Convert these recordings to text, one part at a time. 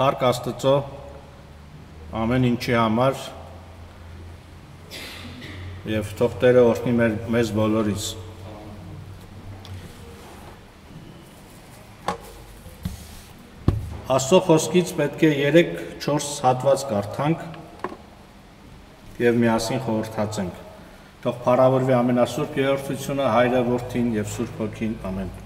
Փառք Աստծո ամեն ինչի համար եւ թող Տերը օրհնի մեր մեզ բոլորից։ Աստծո խոսքից պետք է 3-4 հատված կարդանք եւ միասին խորհրդացենք։ Թող փառավորվի ամենասուրբ երրորդությունը, Հայրը, Որդին եւ Սուրբ Հոգին։ Ամեն։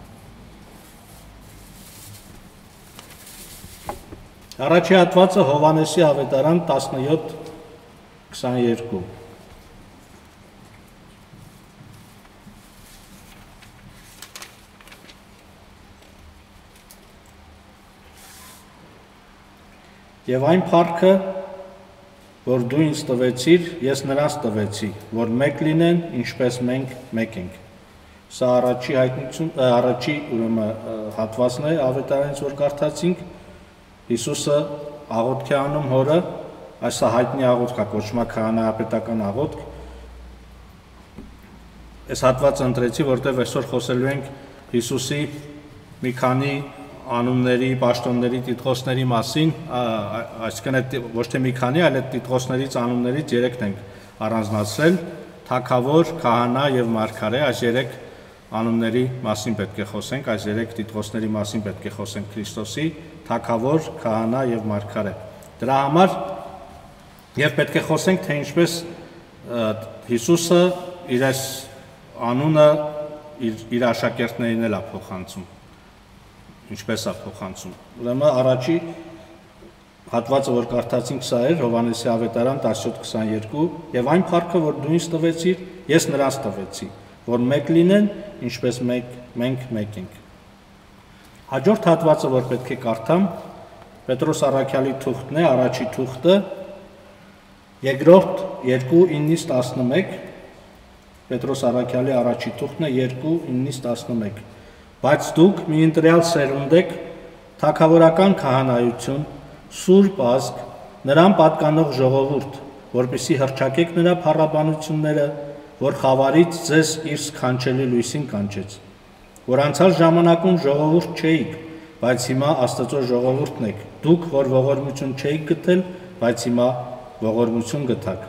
Առաջի հատվածը Հովանեսի ավետարան 17:22 Եվ այն փառքը, որ դու ինձ տվեցիր, ես նրանց տվեցի, որ մեկ լինեն, ինչպես մենք մեկ ենք։ Սա առաջի հայտնություն, առաջի ուրեմն հատվածն է ավետարանից որ կարդացինք, Հիսուսը աղոթք է անում հորը, այսա հայտնի աղոթք է կոչվում քահանայապետական աղոթք։ Այս հատվածը ընտրեցի, որտեղ այսօր խոսելու ենք Հիսուսի մի քանի անունների, պաշտոնների, տիտղոսների մասին, այսինքն այդ ոչ թե մի քանի, այլ այդ տիտղոսներից անուններից 3-ն ենք առանձնացրել՝ Թագավոր, Քահանա եւ Մարգարե, այս 3 անունների մասին պետք է խոսենք, այս 3 տիտղոսների մասին պետք է խոսենք Քրիստոսի, Թագավոր, Քահանա եւ Մարգարե։ Դրա համար եւ պետք է խոսենք թե ինչպես Հիսուսը իր այս անունը իր, իր աշակերտներին էլ է փոխանցում ինչպես է փոխանցում։ Ուրեմն առաջի հատվածը, որ կարդացինք, սա էր Հովանեսի ավետարան 17:22 եւ այն փառքը, որ դու ինձ տվեցիր, ես նրանց տվեցի, որ մեկ լինեն, ինչպես մեկ մենք մեկ ենք։ Հաջորդ հատվածը, որ պետք է կարդամ, Պետրոս Արաքյալի թուղթն է, առաջի թուղթը, երկրորդ 2:9-ից 11 Պետրոս Արաքյալի առաջի թուղթն է 2:9-ից 11 Բայց դուք մի ընտրյալ սերունդ եք, թակավորական քահանայություն, սուրբ ազգ, նրան պատկանող ժողովուրդ, որպիսի հրճակեք նրա փառաբանությունները, որ խավարից ձեզ իր սքանչելի լույսին կանչեց։ Որ անցած ժամանակում ժողովուրդ չէիք, բայց հիմա Աստծո ժողովուրդն եք։ Դուք, որ ողորմություն չէիք գտել, բայց հիմա ողորմություն գտաք։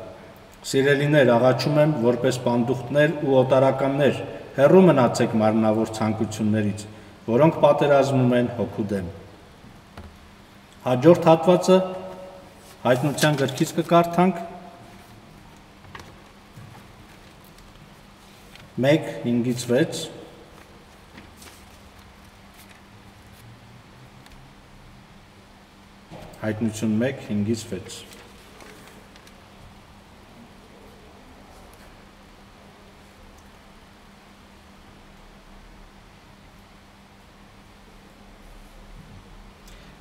Սիրելիներ, աղաչում եմ որպես պանդուխտներ ու օտարականներ, հեռու մնացեք մարմնավոր ցանկություններից, որոնք պատերազմում են հոգու դեմ։ Հաջորդ հատվածը հայտնության գրքից կկարդանք 1:5-ից 6 հայտնություն 1:5-ից 6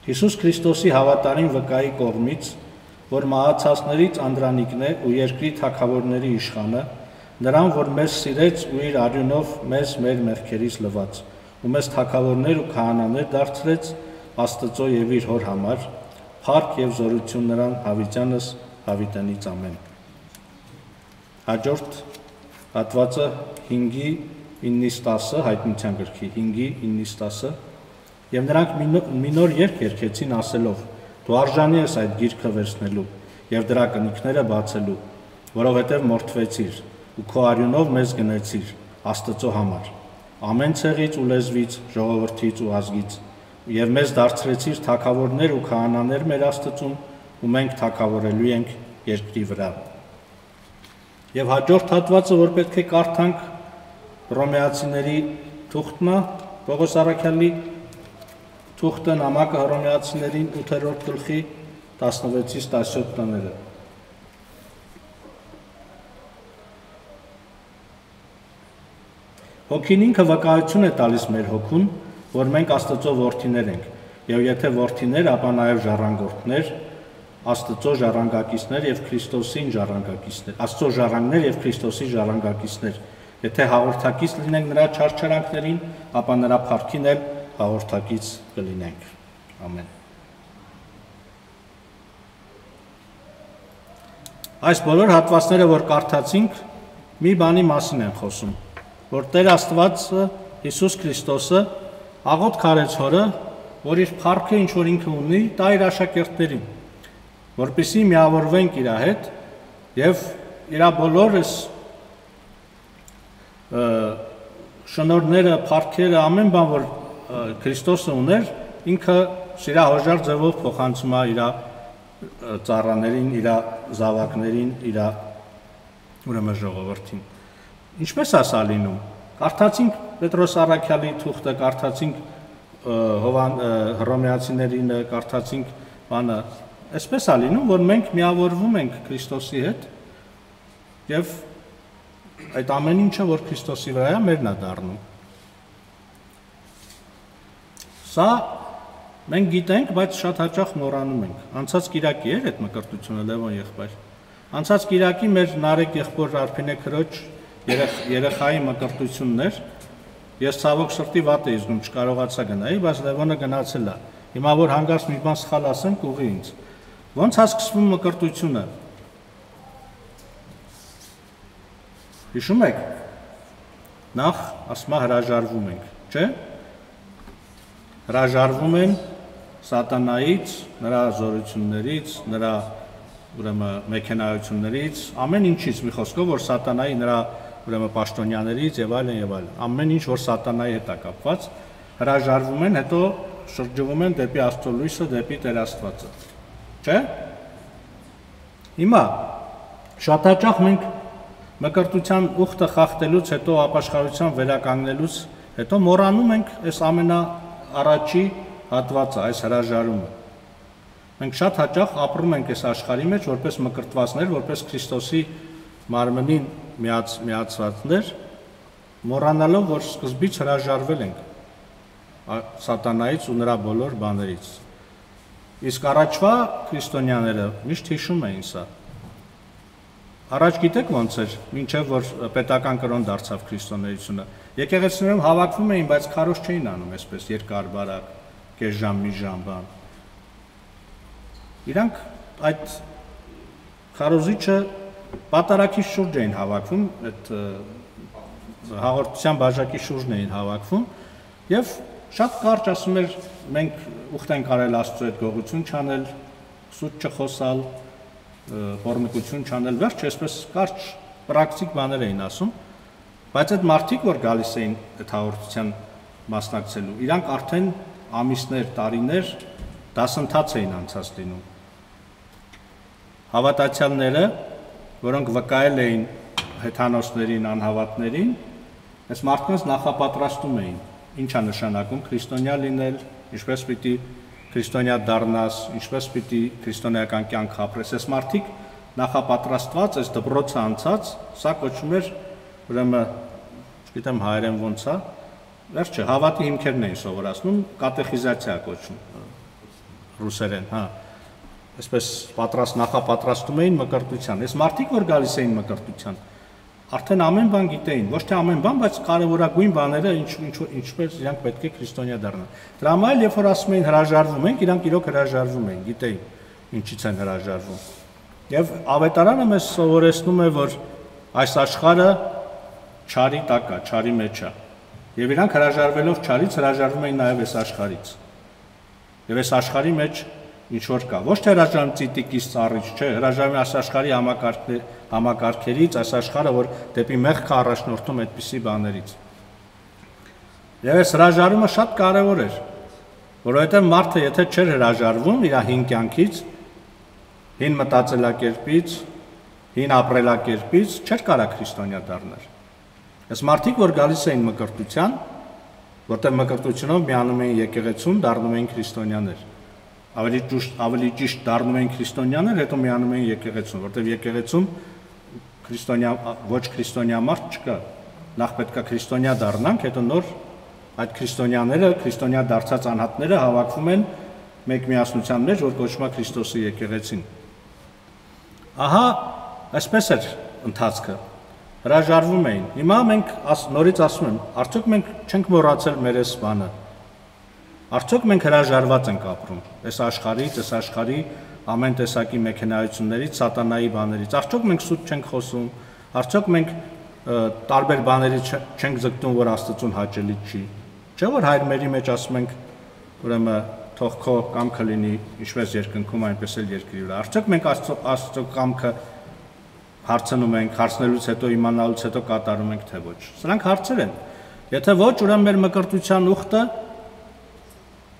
Հիսուս Քրիստոսի հավատարիմ վկայի կողմից, որ մահացածներից Անդրանիկն է ու երկրի թակավորների իշխանը, նրան, որ մեզ սիրեց ու իր արյունով մեզ մեր մեղքերից լվաց, ու մեզ թակավորներ ու քահանաներ դարձրեց Աստծո եւ իր հոր համար, փառք եւ զորություն նրան հավիտյանս հավիտենից ամեն։ Հաջորդ հատվածը 5-ի 9-ից 10 հայտնության գրքի 5-ի 9-ից 10 Եվ նրանք մի նոր երկ երկեցին ասելով. Դու արժանի ես այդ գիրքը վերցնելու եւ դրա կնիքները բացելու, որովհետեւ մորթվեցիր ու քո արյունով մեզ գնեցիր Աստծո համար։ Ամեն ցեղից ու լեզվից, ժողովրդից ու ազգից եւ մեզ դարձրեցիր թակավորներ ու քահանաներ մեր Աստծուն ու մենք թակավորելու ենք երկրի վրա։ Եվ հաջորդ հատվածը, որ պետք է կարդանք Ռոմեացիների թուղթը Պողոս Արաքյալի Թուղթը նամակը հռոմեացիներին 8-րդ գլխի 16-ից 17 տները։ Հոգին ինքը վկայություն է տալիս մեր հոգուն, որ մենք Աստծո որդիներ ենք, եւ եթե որդիներ, ապա նաեւ ժառանգորդներ, Աստծո ժառանգակիցներ եւ Քրիստոսին ժառանգակիցներ, Աստծո ժառանգներ եւ Քրիստոսի ժառանգակիցներ։ Եթե հաղորդակից լինենք նրա չարչարանքներին, ապա նրա փառքին էլ հաղորդակից կլինենք։ Ամեն։ Այս բոլոր հատվածները, որ կարդացինք, մի բանի մասին են խոսում, որ Տեր Աստվածը Հիսուս Քրիստոսը աղոտ քարեց հորը, որ իր փառքը ինչ որ ինքը ունի, տա իր աշակերտներին, որպիսի միավորվենք իր հետ եւ իր բոլոր այս շնորհները, փառքերը, ամեն բան, որ Քրիստոսը ուներ, ինքը շիրահոժար ձևով փոխանցում է իր ծառաներին, իր զավակներին, իր ուրեմն ժողովրդին։ Ինչպես է սա լինում։ Կարդացինք Պետրոս Արաքյալի թուղթը, կարդացինք Հովան Հռոմեացիներին, կարդացինք բանը, այսպես է լինում, որ մենք միավորվում ենք Քրիստոսի հետ եւ այդ ամեն ինչը, որ Քրիստոսի վրա է, մերն է դառնում։ Սա մենք գիտենք, բայց շատ հաճախ մոռանում ենք։ Անցած Կիրակի էր այդ մկրտությունը Լևոն եղբայր։ Անցած Կիրակի մեր Նարեկ եղբոր Արփինե քրոջ երեխայի մկրտությունն էր։ Ես ցավոք սրտի վատ էի զգում, չկարողացա գնայի, բայց Լևոնը գնացել է։ Հիմա որ հանգարց մի բան սխալ ասեմ, կուղի ինձ։ Ոնց է սկսվում մկրտությունը։ Հիշում եք։ Նախ ասма հրաժարվում ենք, չէ՞։ Հրաժարվում են սատանայից, նրա զորություններից, նրա ուրեմն մեքենայություններից, ամեն ինչից մի խոսքով, որ սատանայի նրա ուրեմն պաշտոնյաներից եւ այլն եւ այլն։ Ամեն ինչ, որ սատանայի հետ է կապված, հրաժարվում են, հետո շրջվում են դեպի Աստծո լույսը, դեպի Տեր Աստվածը։ Չէ՞։ Հիմա շատ հաճախ մենք մկրտության ուխտը խախտելուց հետո ապաշխարության վերականգնելուց հետո մոռանում ենք այս ամենա առաջի հատվածը, այս հրաժարումը։ Մենք շատ հաճախ ապրում ենք այս աշխարհի մեջ որպես մկրտվածներ, որպես Քրիստոսի մարմնին միաց միացվածներ, մոռանալով, որ սկզբից հրաժարվել ենք սատանայից ու նրա բոլոր բաներից։ Իսկ առաջվա քրիստոնյաները միշտ հիշում էին սա։ Առաջ գիտեք ոնց էր, մինչև որ պետական կրոն դարձավ քրիստոնեությունը։ Եկեղեցիներում հավաքվում էին, բայց քարոշ չէին անում այսպես երկար բարակ, կես ժամ, մի ժամ բան Իրանք այդ քարոզիչը պատարակի շուրջ էին հավաքվում, այդ հաղորդության բաժակի շուրջն էին հավաքվում եւ շատ կարճ ասում էր մենք ուխտ ենք արել Աստծո այդ գողություն չանել, սուտ չխոսալ, բորմիկություն չանել, վերջ այսպես կարճ պրակտիկ բաներ էին ասում, բայց այդ մարդիկ, որ գալիս էին այդ հաղորդության մասնակցելու, իրանք արդեն ամիսներ, տարիներ դասընթաց էին անցած լինում հավատացյալները, որոնք վկայել էին հեթանոսներին, անհավատներին, այս մարդկանց նախապատրաստում էին, ինչա նշանակում քրիստոնյա լինել, ինչպես պիտի քրիստոնյա դառնաս, ինչպես պիտի քրիստոնեական կյանք ապրես։ Այս մարդիկ նախապատրաստված, այս դպրոցը անցած, սա կոչվում էր ուրեմն, չգիտեմ հայերեն ոնց է, վերջը հավատի հիմքերն էին սովորացնում, կատեխիզացիա կոչվում ռուսերեն, հա այսպես պատրաստ նախապատրաստում էին մկրտության։ Այս մարդիկ որ գալիս էին մկրտության, արդեն ամեն բան գիտեին, ոչ թե ամեն բան, բայց կարևորագույն բաները ինչ ինչ ինչպես իրանք պետք է քրիստոնյա դառնան։ Դրա համար երբ որ ասում էին հրաժարվում ենք, իրանք իրոք հրաժարվում էին, գիտեին ինչից են հրաժարվում։ Եվ ավետարանը մեզ սովորեցնում է, որ այս աշխարհը ճարի տակ է, ճարի մեջ է։ Եվ իրանք հրաժարվելով ճարից հրաժարվում էին նաև այս աշխարից։ Եվ այս աշխարհի մեջ ինչ որ կա։ Ոչ թե հրաժարում ցիտիկից ծառից, չէ, հրաժարում այս աշխարհի համակարգ համակարգերից, այս աշխարհը, որ դեպի մեղքը առաջնորդում այդպիսի բաներից։ Եվ այս հրաժարումը շատ կարևոր էր, որովհետև մարդը եթե չէր հրաժարվում իր հին կյանքից, հին մտածելակերպից, հին ապրելակերպից, չէր կարա քրիստոնյա դառնալ։ Այս մարդիկ, որ գալիս էին մկրտության, որտեղ մկրտությունով միանում էին եկեղեցուն, դառնում էին քրիստոնյաներ ավելի ճիշտ ավելի ճիշտ դառնում են քրիստոնյաներ, հետո միանում են եկեղեցուն, որտեղ եկեղեցում քրիստոնյա ոչ քրիստոնյա մարդ չկա։ Նախ պետքա քրիստոնյա դառնանք, հետո նոր այդ քրիստոնյաները, քրիստոնյա դարձած անհատները հավաքվում են մեկ միասնության մեջ, որ կոչվում է Քրիստոսի եկեղեցին։ Ահա, այսպես էր ընթացքը։ Հրաժարվում էին։ Հիմա մենք նորից ասում եմ, արդյոք մենք չենք մոռացել մեր այս բանը, Արդյոք մենք հրաժարված ենք ապրում այս աշխարհից, այս աշխարհի ամեն տեսակի մեքենայություններից, սատանայի բաներից։ Արդյոք մենք սուտ չենք խոսում, արդյոք մենք տարբեր բաներից չենք զգտում, որ Աստծուն հաճելի չի։ Չէ՞ որ հայրմերի մեջ ասում ենք ուրեմն թող քո կամքը լինի ինչպես երկնքում այնպես էլ երկրի վրա։ Արդյոք մենք Աստծո Աստծո կամքը հարցնում ենք, հարցնելուց հետո իմանալուց հետո կատարում ենք թե ոչ։ Սրանք հարցեր են։ Եթե ոչ, ուրեմն մեր մկրտության ուխտը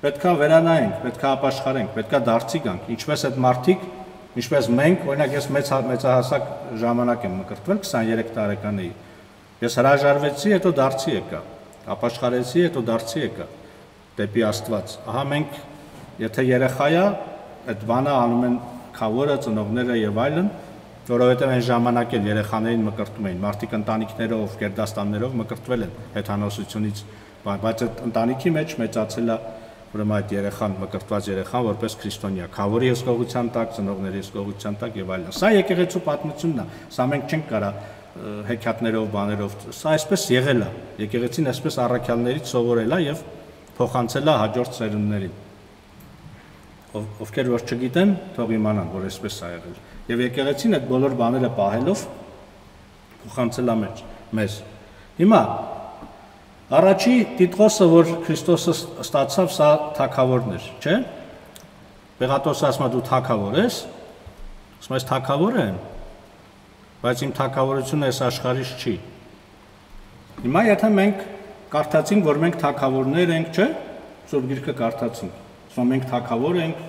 պետքա վերանայենք, պետքա ապաշխարենք, պետքա դարձի գանք, ինչպես այդ մարդիկ, ինչպես մենք, օրինակ ես մեծ մեծահասակ ժամանակ եմ մկրտվել 23 տարեկան էի։ Ես հրաժարվեցի, հետո դարձի եկա, ապաշխարեցի, հետո դարձի եկա դեպի Աստված։ Ահա մենք եթե երեխա է, այդ բանը անում են խավորը, ծնողները եւ այլն, որովհետև այն ժամանակ էլ երեխաներին մկրտում էին, մարդիկ ընտանիքներով, գերդաստաններով մկրտվել են հեթանոսությունից, բայց այդ ընտանիքի մեջ մեծացել է ուրեմն այդ երեխան մկրտված երեխան որպես քրիստոնյա, խավորի հսկողության տակ, ծնողների հսկողության տակ եւ այլն։ Սա եկեղեցու պատմությունն է։ Սա մենք չենք կարա հեքիաթներով, բաներով։ Սա այսպես եղել է։ Եկեղեցին այսպես առաքյալներից սովորել է եւ փոխանցել է հաջորդ սերունդներին ովքեր որ չգիտեն, թող իմանան, որ այսպես է եղել։ Եվ եկեղեցին այդ բոլոր բաները պահելով փոխանցել է մեզ։ Հիմա առաջի Տիտղոսը, որ Քրիստոսը ստացավ, սա թակավորն էր, չէ՞։ Պեղատոսը ասում է դու թակավոր ես։ Ասում ես թակավոր եմ։ Բայց իմ թակավորությունը այս աշխարհից չի։ Հիմա եթե մենք կարդացինք, որ մենք թակավորներ ենք, չէ՞։ Սուրբ Գիրքը կարդացինք Սա մենք թակավոր ենք,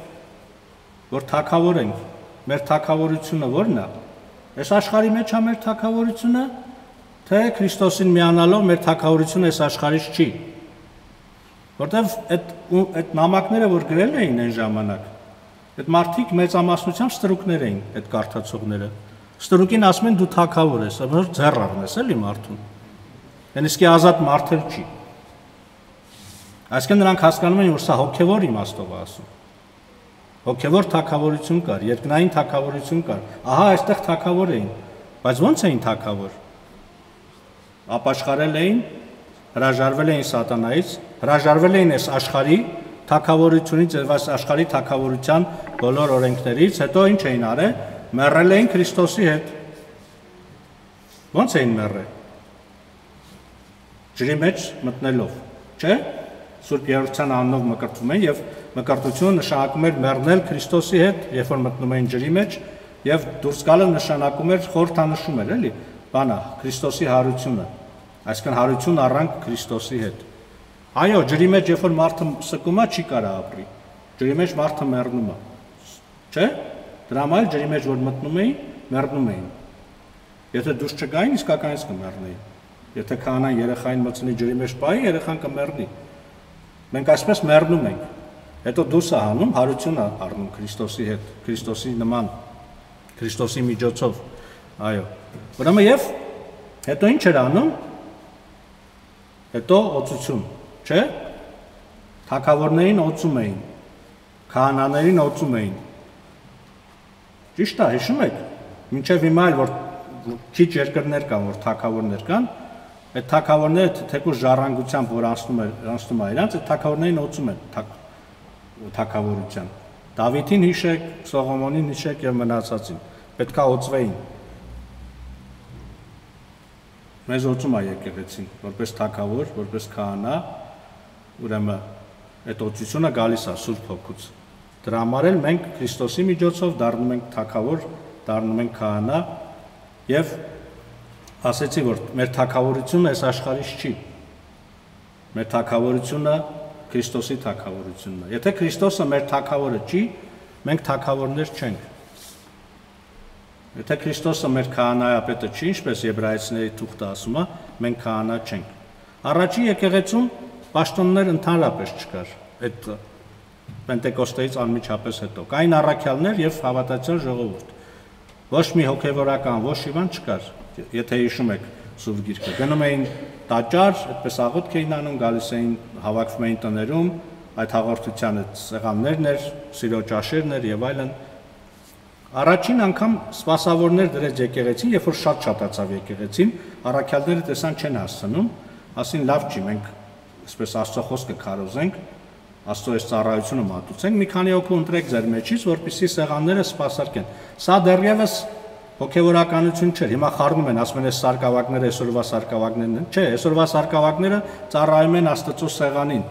որ թակավոր ենք։ Մեր թակավորությունը ո՞րն է։ Այս աշխարհի մեջ է մեր թակավորությունը, թե Քրիստոսին միանալով մեր թակավորությունը այս աշխարհից չի։ Որտեվ այդ այդ նամակները, որ գրել էին այն ժամանակ, այդ մարդիկ մեծամասնությամբ ստրուկներ էին, այդ կարդացողները։ Ստրուկին ասում են դու թակավոր ես, որ ձեռ առնես էլի մարդուն։ Այն իսկի ազատ մարդ էլ չի։ Այսինքն նրանք հասկանում են, որ սա հոգևոր իմաստով է ասում։ Հոգևոր թակավորություն կար, երկնային թակավորություն կար։ Ահա այստեղ թակավոր էին, բայց ո՞նց էին թակավոր։ Ապաշխարել էին, հրաժարվել էին սատանայից, հրաժարվել էին այս աշխարհի թակավորությունից, այս աշխարհի թակավորության բոլոր օրենքներից, հետո ինչ էին արել։ Մեռել էին Քրիստոսի հետ։ Ո՞նց էին մեռել։ Ջրի մեջ մտնելով, չէ՞ Սուրբ Երուսաղեմյան անունով մկրտվում են եւ մկրտությունը նշանակում էր մեռնել Քրիստոսի հետ, երբ որ մտնում էին ջրի մեջ, եւ դուրս գալը նշանակում էր խորթանշում էր, էլի, բանա, Քրիստոսի հարությունը։ Այսինքն հարություն առանք Քրիստոսի հետ։ Այո, ջրի մեջ երբ որ մարդը սկում է, չի կարա ապրի։ Ջրի մեջ մարդը մեռնում է։ Չէ՞։ Դրա համար ջրի մեջ որ մտնում էին, մեռնում էին։ Եթե դուրս չգային, իսկականից կմեռնեին։ Եթե քահանան երեխային մցնի ջրի մեջ պայի, երեխան կմեռնի։ Մենք այսպես մեռնում ենք։ Հետո դուրս է հանում, հարություն առնում Քրիստոսի հետ, Քրիստոսի նման, Քրիստոսի միջոցով։ Այո։ Ուրեմն եւ հետո ինչ էր անում։ Հետո օծություն, չէ՞։ Թակավորներին օծում էին։ Քահանաներին օծում էին։ Ճիշտ է, հիշում եք։ Մինչև հիմա էլ որ քիչ երկրներ կան, որ թակավորներ կան, այդ թակավորները թեկուզ ժառանգությամբ որ անցնում է անցնում է իրանց այդ թակավորներին օծում են թակավորության Դավիթին հիշեք, Սողոմոնին հիշեք եւ մնացածին պետքա օծվեին մեզ օծում է եկեղեցին որպես թակավոր, որպես քահանա ուրեմն այդ օծությունը գալիս է Սուրբ Հոգուց դրա համար էլ մենք Քրիստոսի միջոցով դառնում ենք թակավոր, դառնում ենք քահանա եւ ասեցի, որ մեր թակավորությունը այս աշխարհից չի։ Մեր թակավորությունը Քրիստոսի թակավորությունն է։ Եթե Քրիստոսը մեր թակավորը չի, մենք թակավորներ չենք։ Եթե Քրիստոսը մեր քահանայապետը չի, ինչպես եբրայեցիների թուղթը ասում է, մենք քահանա չենք։ Առաջի եկեղեցում պաշտոններ ընդհանրապես չկար։ Այդ Պենտեկոստեից անմիջապես հետո կային առաքյալներ եւ հավատացյալ ժողովուրդ։ Ոչ մի հոգեվորական, ոչ իվան չկար եթե հիշում եք Սուրբ Գիրքը։ Գնում էին տաճար, այդպես աղոթք էին անում, գալիս էին, հավաքվում էին տներում, այդ հաղորդության այդ սեղաններն էր, սիրո ճաշերն էր եւ այլն։ Առաջին անգամ սпасավորներ դրեց եկեղեցին, երբ որ շատ շատացավ եկեղեցին, առաքյալները տեսան չեն հասցնում, ասին լավ չի, մենք այսպես Աստծո խոսքը քարոզենք, Աստծո այս ծառայությունը մատուցենք, մի քանի օկու ընտրեք ձեր մեջից, որpիսի սեղանները սпасարկեն։ Սա դեռևս հոգևորականություն չէր։ Հիմա խառնում են, ասում են, այս սարկավակները այսօրվա սարկավակներն են։ Չէ, այսօրվա սարկավակները ծառայում են Աստծո սեղանին,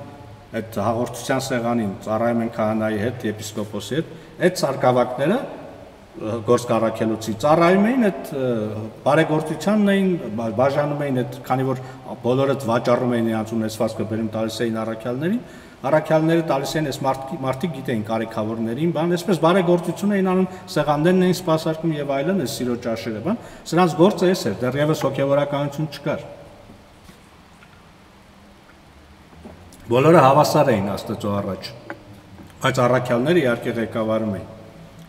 այդ հաղորդության սեղանին, ծառայում են քահանայի հետ, եպիսկոպոսի հետ։ Այդ սարկավակները գործ կառակելուցի ծառայում էին այդ բարեգործությանն էին բաժանում էին այդ քանի որ բոլորը վաճառում էին իրancs ունեցվածքը բերում տալիս էին առաքյալներին առաքյալները տալիս էին այս մարդիկ գիտեին կարիքավորներին բան այսպես բարեգործություն էին անում սեղաններն էին սպասարկում եւ այլն այս սիրո ճաշերը բան սրանց գործը էս էր դեռևս հոգեվորականություն չկար բոլորը հավասար էին աստծո առաջ բայց առաքյալները իհարկե ղեկավարում էին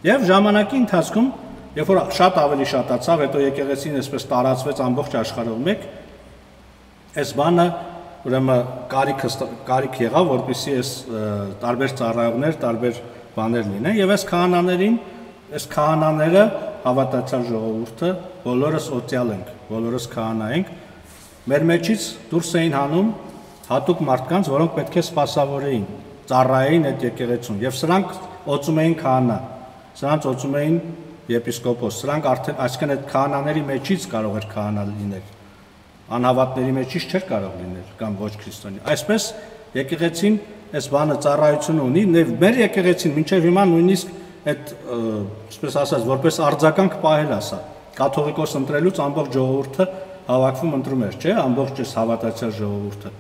Եվ ժամանակի ընթացքում, երբ որ շատ ավելի շատացավ, հետո եկեղեցին այսպես տարածվեց ամբողջ աշխարհով մեկ, այս բանը ուրեմն կարիք կարիք եղավ, որպեսզի այս տարբեր ծառայողներ, տարբեր բաներ լինեն եւ այս քահանաներին, այս քահանաները հավատացյալ ժողովուրդը բոլորս օծյալ ենք, բոլորս քահանա ենք։ Մեր մեջից դուրս էին հանում հատուկ մարդկանց, որոնք պետք է սпасավորեին, ծառայեին այդ եկեղեցուն եւ սրանք օծում էին քահանա։ Սրանց ոցում էին եպիսկոպոս։ Սրանք արդեն այսինքն այդ քահանաների մեջից կարող էր քահանա լինել։ Անհավատների մեջից չէր կարող լինել կամ ոչ քրիստոնյա։ Այսպես եկեղեցին այս բանը ծառայություն ունի, մեր եկեղեցին մինչև հիմա նույնիսկ այդ այսպես ասած որպես արձագանք պահել ասա։ Կաթողիկոս ընտրելուց ամբողջ ժողովուրդը հավաքվում ընտրում էր, չէ՞, ամբողջ այս հավատացյալ ժողովուրդը։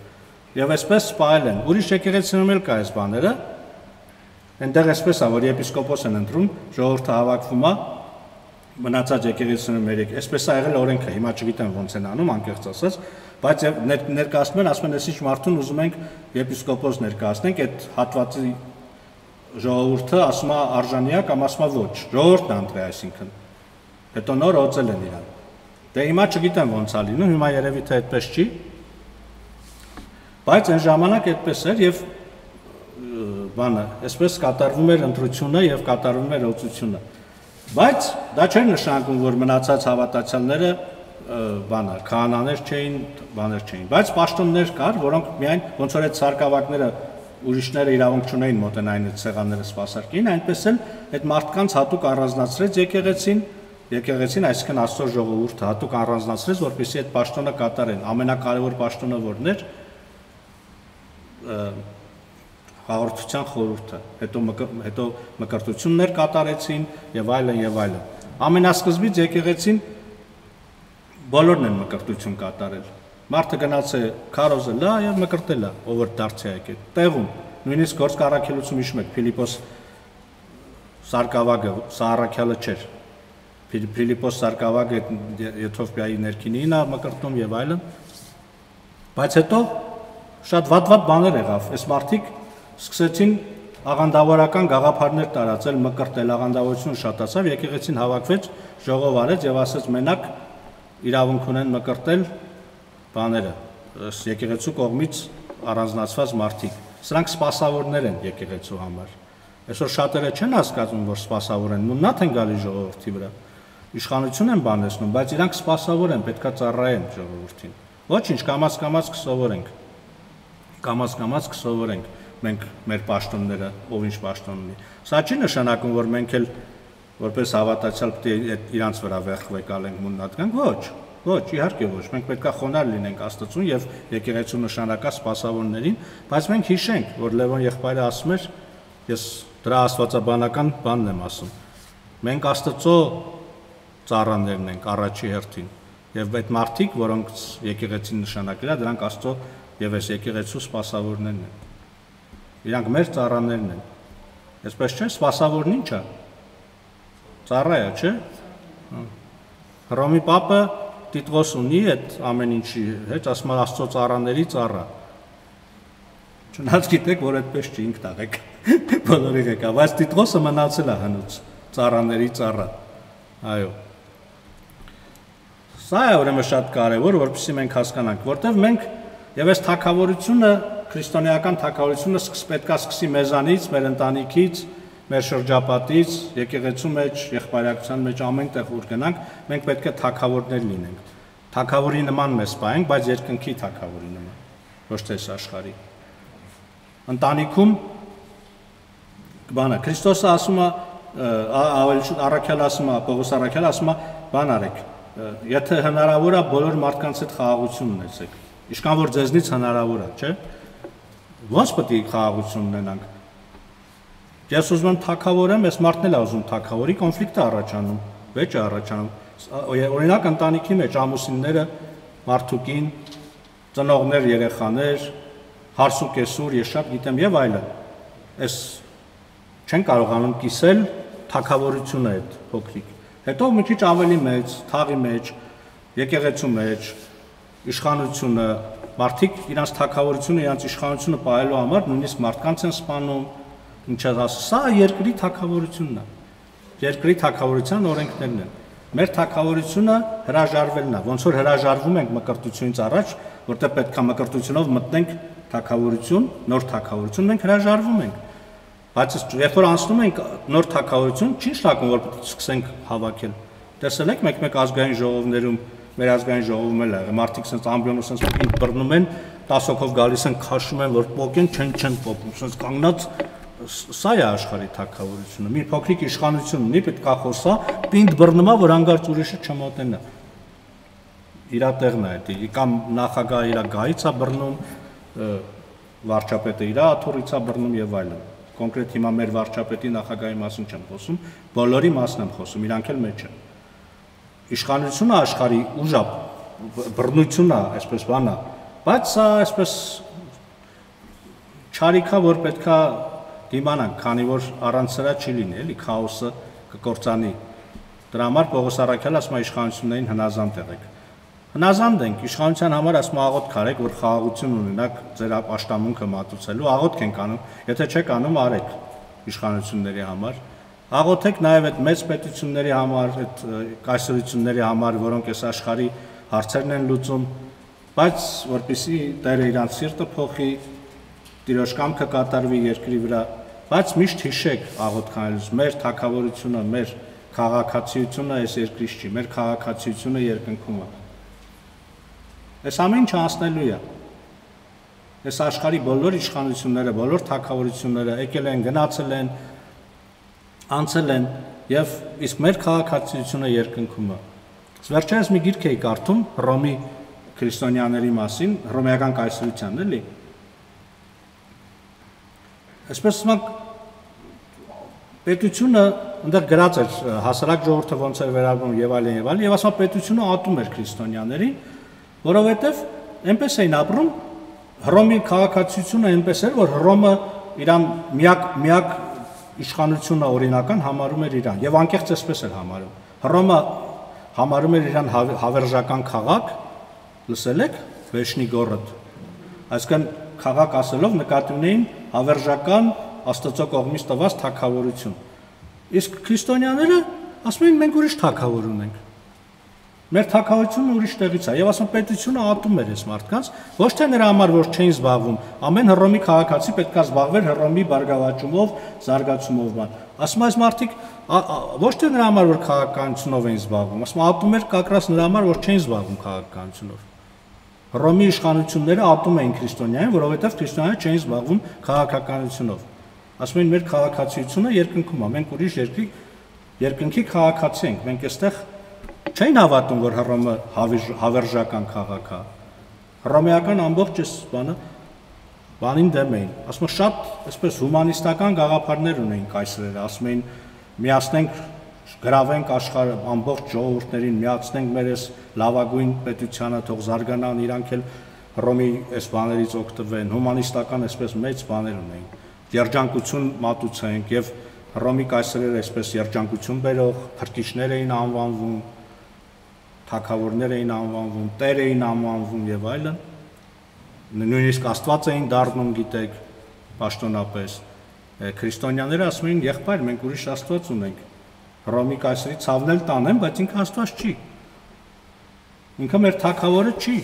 Եվ այսպես սպայել են։ Ուրիշ եկեղեցիներում էլ կա այս բաները, Այնտեղ էսպես է, որ եպիսկոպոս են ընտրում, ժողովուրդը հավաքվում է, մնացած եկեղեցիները մերեք, այսպես է եղել օրենքը, հիմա չգիտեմ ոնց են անում, անկեղծ ասած, բայց ներկայացնում են, ասում են, այսինչ մարդուն ուզում ենք եպիսկոպոս ներկայացնենք, այդ հատվածի ժողովուրդը ասում է արժանիա կամ ասում է ոչ, ժողովուրդն ընտրի այսինքն։ Հետո նոր օծել են իրան։ Դե հիմա չգիտեմ ոնց է լինում, հիմա երևի թե այդպես չի։ Բայց այն ժամանակ այդպես էր եւ բանը, այսպես կատարվում էր ընտրությունը եւ կատարվում էր օծությունը։ Բայց դա չէր նշանակում, որ մնացած հավատացյալները բանը քահանաներ չէին, բաներ չէին, բայց պաշտոններ կար, որոնք միայն ոնց որ այդ սարկավակները ուրիշները իրավունք չունեին մոտենային այդ ցեղանները սпасարկին, այնպես էլ այդ մարդկանց հատուկ առանձնացրեց եկեղեցին, եկեղեցին, այսինքն Աստծո ժողովուրդը հատուկ առանձնացրեց, որպեսզի այդ պաշտոնը կատարեն։ Ամենակարևոր պաշտոնը որն էր, հաղորդության խորհուրդը, հետո հետո մկրտություններ կատարեցին եւ այլն եւ այլն։ Ամենասկզբից եկեղեցին բոլորն են մկրտություն կատարել։ Մարդը գնաց է քարոզը լա եւ մկրտել է, ով որ դարձի եկել։ Տեղում նույնիսկ գործ կարակելուցում հիշում եք Ֆիլիպոս Սարգսակը, սա առաքյալը չէր։ Ֆիլիպոս Սարգսակը Եթովպիայի ներքինին է մկրտում եւ այլն։ Բայց հետո շատ վատ-վատ բաներ եղավ։ Այս մարդիկ Սկսեցին աղանդավորական գաղափարներ տարածել, մկրտել, աղանդավորությունը շատացավ, եկեղեցին հավաքվեց, ժողով արեց եւ ասաց մենակ իրավունք ունեն մկրտել բաները, եկեղեցու կողմից առանձնացված մարդիկ։ Սրանք սпасավորներ են եկեղեցու համար։ Այսօր շատերը չեն հասկանում, որ սпасավոր են, նույնն են գալի ժողովրդի վրա։ Իշխանություն են բանեցնում, բայց իրանք սпасավոր են, պետքա ծառայեն ժողովրդին։ Ոչինչ, կամաց-կամաց կսովորենք։ Կամաց-կամաց կսովորենք։ կամաց, կամաց, մտնենք մեր պաշտոնները, ով ինչ պաշտոն ունի։ Սա չի նշանակում, որ մենք էլ որպես հավատացյալ պետք է իրանց վրա վեղվեկալենք մուննատկանք, ոչ, ոչ, իհարկե ոչ, մենք պետք է խոնար լինենք Աստծուն եւ եկեղեցու նշանակա սպասավորներին, բայց մենք հիշենք, որ Լևոն եղբայրը ասում էր, ես դրա աստվածաբանական բանն եմ ասում։ Մենք Աստծո ծառաներն ենք առաջի հերթին եւ այդ մարդիկ, որոնք եկեղեցին նշանակել է, դրանք Աստծո եւ այս եկեղեցու սպասավորներն են։ Իրանք մեր ծառաներն են։ Այսպես չէ, սпасավորն ի՞նչ է։ Ծառա է, չէ՞։ հա։ Հռոմի Պապը Տիտղոս ունի այդ ամեն ինչի հետ, ասում է Աստծո ծառաների ծառա։ Չնայած գիտեք, որ այդպես չի ինքն աղեք։ Բոլորի եկա, բայց Տիտղոսը մնացել է հնուց ծառաների ծառա։ Այո։ Սա է ուրեմն շատ կարևոր, որովհետև մենք հասկանանք, որտեղ մենք եւ այս թակավորությունը քրիստոնեական թակավորությունը պետքա սկսի մեզանից, մեր ընտանիքից, մեր շրջապատից, եկեղեցու մեջ, եղբայրակցության մեջ ամենտեղ ուր գնանք, մենք պետք է թակավորներ լինենք։ Թակավորի նման մեզ սպայենք, բայց երկնքի թակավորի նման, ոչ թե աշխարհի։ Ընտանիքում բանը Քրիստոսը ասում է ավելի առաքյալ ասում է Պողոս առաքյալ ասում է բան արեք եթե հնարավոր է բոլոր մարդկանց հետ խաղաղություն ունեցեք Իշքան որ ձեզնից հնարավոր է, չէ՞ ո՞նց պետք է խաղաղություն ունենանք։ Ես ուզում եմ թակավորեմ, ես մարդն էլ ուզում թակավորի, կոնֆլիկտ է առաջանում, վեճ է առաջանում։ Օրինակ ընտանիքի մեջ ամուսինները մարդուկին, ծնողներ, երեխաներ, հարսու կեսուր, ես շատ գիտեմ եւ այլն։ Այս չեն կարողանում կիսել թակավորությունը այդ փոքրիկ։ Հետո մի քիչ ավելի մեծ, թաղի մեջ, եկեղեցու մեջ, իշխանությունը, մարդիկ իրանց թակավորությունը, իրանց իշխանությունը պահելու համար նույնիսկ մարդկանց են սպանում, ինչա ասա, սա երկրի թակավորությունն է։ Երկրի թակավորության օրենքներն են։ Մեր թակավորությունը հրաժարվելն է, ոնց որ հրաժարվում ենք մկրտությունից առաջ, որտեղ պետքա մկրտությունով մտնենք թակավորություն, նոր թակավորություն, մենք հրաժարվում ենք։ Բայց երբ որ անցնում ենք նոր թակավորություն, չի շտակում որ պետք է սկսենք հավաքել։ Տեսել եք մեկ-մեկ ազգային ժողովներում մեր ազգային ժողովում էլ եղել։ Մարդիկ sense ամբիոնը sense ինք բռնում են, 10 հոգով գալիս են քաշում են, որ փոկեն, չեն չեն փոկում, sense կանգնած սա է աշխարհի թակավորությունը։ Մի փոքրիկ իշխանություն ունի, պետք է խոսա, պինդ բռնումա, որ անգարց ուրիշը չմոտենա։ Իրա տեղն է դա։ Կամ նախագահը իր գայից է բռնում, վարչապետը իր աթոռից է բռնում եւ այլն։ Կոնկրետ հիմա մեր վարչապետի նախագահի մասին չեմ խոսում, բոլորի մասն եմ խոսում, իրանք էլ մեջ են իշխանությունը աշխարհի ուժա բռնությունն է, այսպես բանա, բայց սա այսպես ճարիքա որ պետքա դիմանանք, քանի որ առանց սրա չի լինի, էլի քաոսը կկործանի։ Դրա համար Պողոս Արաքյալը ասում է իշխանություններին հնազանդ եղեք։ Հնազանդ ենք իշխանության համար ասում աղոտ քարեք, որ խաղաղություն ունենաք ձեր աշտամունքը մատուցելու, աղոտ ենք անում, եթե չեք անում, արեք իշխանությունների համար Աղոթեք նաև այդ մեծ պետությունների համար, այդ կայսրությունների համար, որոնք այս աշխարհի հարցերն են լուծում, բայց որpիսի Տերը իրանց սիրտը փոխի, Տիրոջ կամքը կատարվի երկրի վրա, բայց միշտ հիշեք աղոթքանելուց մեր թակավորությունը, մեր քաղաքացիությունը այս երկրից չի, մեր քաղաքացիությունը երկնքում է։ Այս ամեն ինչը անցնելու է։ Այս աշխարհի բոլոր իշխանությունները, բոլոր թակավորությունները եկել են, գնացել են, անցել են եւ իսկ մեր քաղաքացիությունը երկնքում է։ Վերջերս մի գիրք էի կարդում Ռոմի քրիստոնյաների մասին, ռոմեական կայսրությանն էլի։ Այսպես ասենք պետությունը այնտեղ գրած էր հասարակ ժողովուրդը ոնց է վերաբերվում եւ այլն եւ այլն եւ ասա պետությունը ատում էր քրիստոնյաներին, որովհետեւ այնպես էին ապրում Հռոմի քաղաքացիությունը այնպես էր, որ Հռոմը իրան միակ միակ իշխանությունը օրինական համարում էր իրան եւ անկեղծ էսպես էր համարում։ Հռոմը համարում էր իրան հավերժական քաղաք, լսել եք, Վեշնի գորդ։ Այսինքն քաղաք ասելով նկատի ունեին հավերժական Աստծո կողմից տված թակավորություն։ Իսկ քրիստոնյաները ասում են մենք ուրիշ թակավոր ունենք։ Մեր թակավորությունը ուրիշ տեղից է եւ ասում պետությունը ատում էր այս մարդկանց, ոչ թե նրա համար որ չէին զբաղվում, ամեն Հռոմի քաղաքացի պետքա զբաղվեր Հռոմի բարգավաճումով, զարգացումով բան։ Ասում այս մարդիկ ոչ թե նրա համար որ քաղաքականությունով էին զբաղվում, ասում ատում էր կակրաս նրա համար որ չէին զբաղվում քաղաքականությունով։ Հռոմի իշխանությունները ատում էին քրիստոնյային, որովհետև քրիստոնյաները չէին զբաղվում քաղաքականությունով։ Ասում են մեր քաղաքացիությունը երկնքում է, մենք ուրիշ երկրի երկնքի քաղաքացի ենք, մենք այստեղ չէին հավատում, որ Հռոմը հավերժական քաղաք է։ Հռոմեական ամբողջ այս բանը բանին դեմ էին։ Ասում շատ այսպես հումանիստական գաղափարներ ունեին կայսրերը, ասում էին միացնենք գրավենք աշխարհ ամբողջ ժողովուրդներին, միացնենք մեր այս լավագույն պետությանը, թող զարգանան իրանք էլ Հռոմի այս բաներից օգտվեն, հումանիստական այսպես մեծ բաներ ունեին։ Երջանկություն մատուցենք եւ Հռոմի կայսրերը այսպես երջանկություն բերող փրկիչներ էին անվանվում, թակավորներ էին անվանվում, տեր էին անվանվում եւ այլն։ Նույնիսկ Աստված էին դառնում, գիտեք, պաշտոնապես։ Քրիստոնյաները ասում էին, եղբայր, մենք ուրիշ Աստված ունենք։ Հռոմի կայսրի ցավնել տանեն, բայց ինքը Աստված չի։ Ինքը մեր թակավորը չի։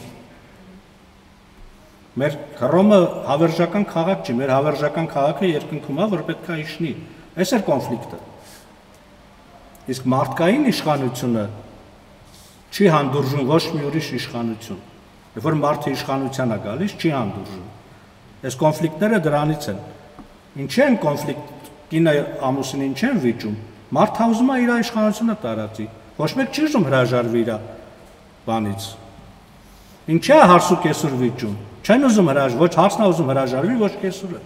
Մեր Հռոմը հավերժական քաղաք չի, մեր հավերժական քաղաքը երկնքում է, որ պետք է իշխնի։ Այս է կոնֆլիկտը։ Իսկ մարդկային իշխանությունը չի հանդուրժում ոչ մի ուրիշ իշխանություն։ Երբ որ մարդը իշխանության է գալիս, չի հանդուրժում։ Այս կոնֆլիկտները դրանից են։ Ինչ են կոնֆլիկտ կինը ամուսինին չեն վիճում։ Մարդը ուզում է իր իշխանությունը տարածի։ Ոչ մեկ չի ուզում հրաժարվի իր բանից։ Ինչի՞ է հարսու կեսուր վիճում։ Չեն ուզում հրաժ, ոչ հարսն է ուզում հրաժարվի, ոչ կեսուրը։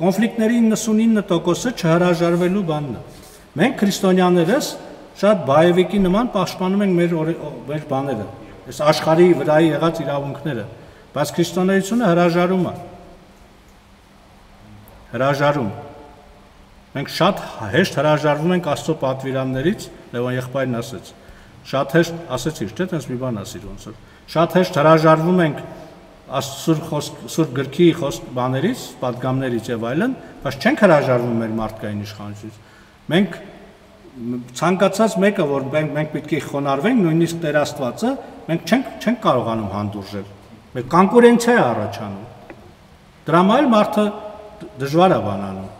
Կոնֆլիկտների 99%-ը չհրաժարվելու բանն է։ Մենք քրիստոնյաներս շատ բայևիկի նման պաշտպանում ենք մեր մեր բաները, այս աշխարհի վրայի եղած իրավունքները, բայց քրիստոնեությունը հրաժարում է։ Հրաժարում։ Մենք շատ հեշտ հրաժարվում ենք Աստծո պատվիրաններից, Լևոն եղբայրն ասեց։ Շատ հեշտ ասեցի, չէ՞, տես մի բան ասիր ոնց որ։ Շատ հեշտ հրաժարվում ենք Աստծո խոսք, Սուրբ գրքի խոսք բաներից, падգամներից եւ այլն, բայց չենք հրաժարվում մեր մարդկային իշխանությունից։ Մենք ցանկացած մեկը, որ մենք մենք պետք է խոնարհվենք, նույնիսկ Տեր Աստվածը, մենք չենք չենք կարողանում հանդուրժել։ Մեր կոնկուրենցիա է առաջանում։ Դրամայել մարդը դժվար է բանանում,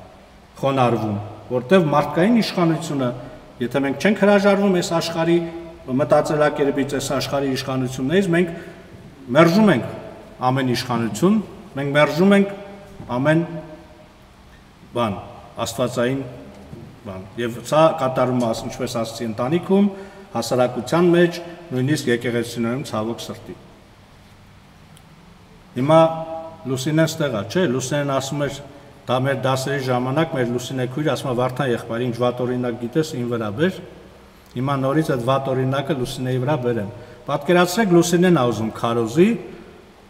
խոնարհվում, որտեվ մարդկային իշխանությունը, եթե մենք չենք հրաժարվում այս աշխարհի մտածելակերպից, այս աշխարհի իշխանություններից, մենք մերժում ենք ամեն իշխանություն, մենք մերժում ենք ամեն բան, աստվածային բան։ Եվ սա կատարում է, ինչպես ասացի, ընտանիքում, հասարակության մեջ, նույնիսկ եկեղեցիներում ցավոք սրտի։ Հիմա Լուսինեն ստեղ է, չէ՞, Լուսինեն ասում էր դա մեր դասերի ժամանակ մեր Լուսինե քույր ասում է Վարդան եղբայր, ինչ վատ օրինակ գիտես, ին վրա բեր։ Հիմա նորից այդ վատ օրինակը Լուսինեի վրա բերեմ։ Պատկերացրեք Լուսինեն ա ուզում քարոզի,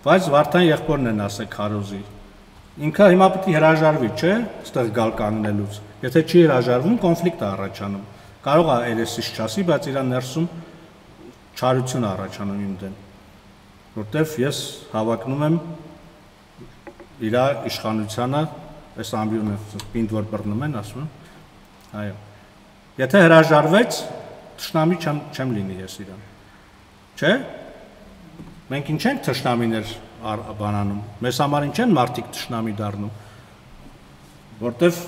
բայց Վարդան եղբորն են ասել քարոզի։ Ինքը հիմա պետք է հրաժարվի, չէ՞, ստեղ գալ կանգնելուց։ Եթե չի հրաժարվում, կոնֆլիկտ է առաջանում։ Կարող է երեսից չասի, բայց իր ներսում չարություն առաջանում իմ դեմ որտեվ ես հավակնում եմ իր իշխանությանը, այս ամբյուրը պինդ որ բռնում են, ասում եմ, այո։ Եթե հրաժարվեց, ճշնամի չեմ չեմ լինի ես իրան։ Չէ՞։ Մենք ինչ ենք ճշնամիներ բանանում։ Մեզ համար ինչ են մարդիկ ճշնամի դառնում։ Որտեվ